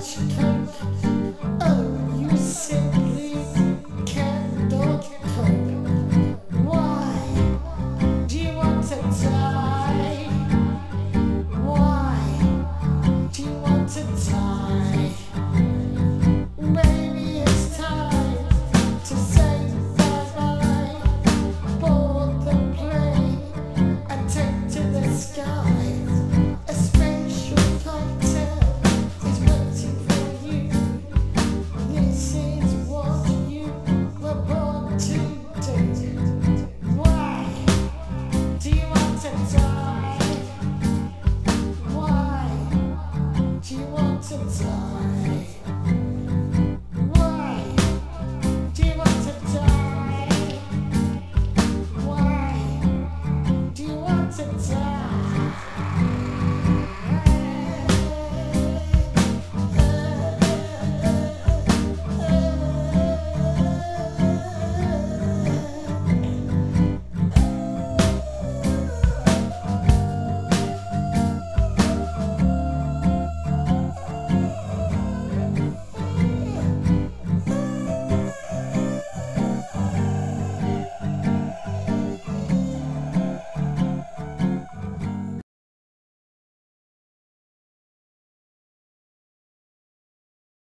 She So the.